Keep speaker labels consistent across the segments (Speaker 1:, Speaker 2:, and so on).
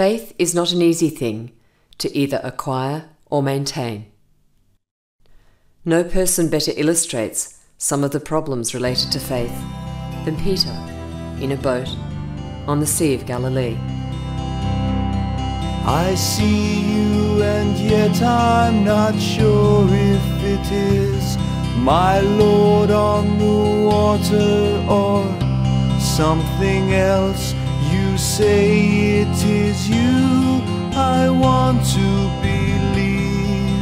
Speaker 1: Faith is not an easy thing to either acquire or maintain. No person better illustrates some of the problems related to faith than Peter in a boat on the Sea of Galilee.
Speaker 2: I see you, and yet I'm not sure if it is my Lord on the water or something else. Say it is you I want to believe.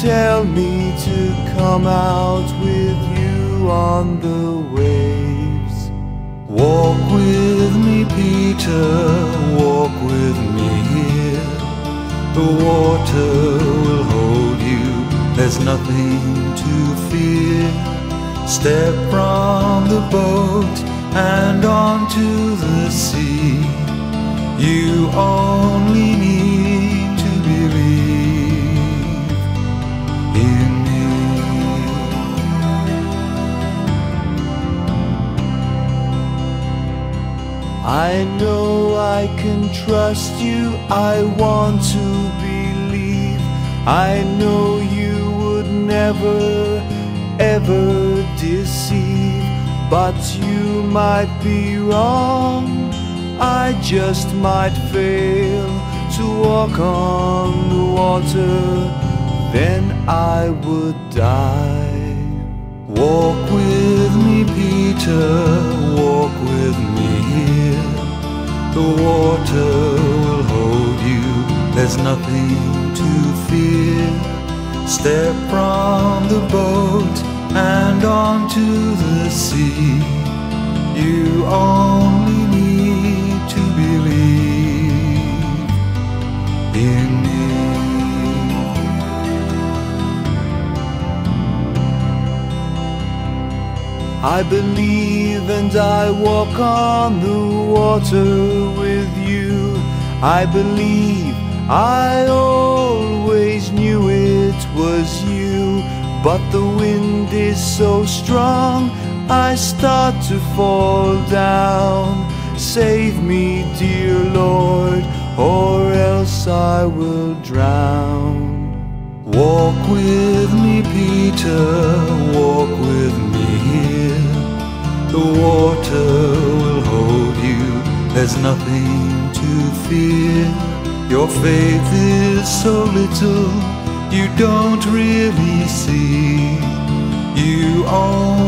Speaker 2: Tell me to come out with you on the waves. Walk with me, Peter, walk with me here. The water will hold you, there's nothing to fear. Step from the boat and onto the sea. You only need to believe in me. I know I can trust you, I want to believe. I know you would never, ever deceive, but you might be wrong. I just might fail to walk on the water, then I would die. Walk with me, Peter, walk with me here. The water will hold you, there's nothing to fear. Step from the boat and onto the me. I believe and I walk on the water with you. I believe I always knew it was you, but the wind is so strong. I start to fall down. Save me, dear Lord, or I will drown. Walk with me, Peter, walk with me here. The water will hold you, there's nothing to fear. Your faith is so little, you don't really see. You only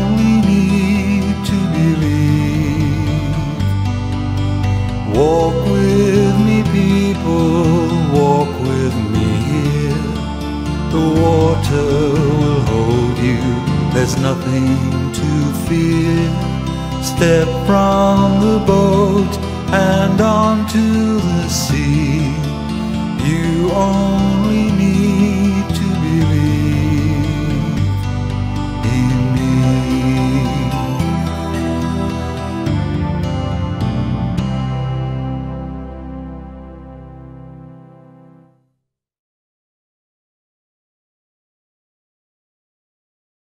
Speaker 2: There's nothing to fear Step from the boat and onto the sea You are.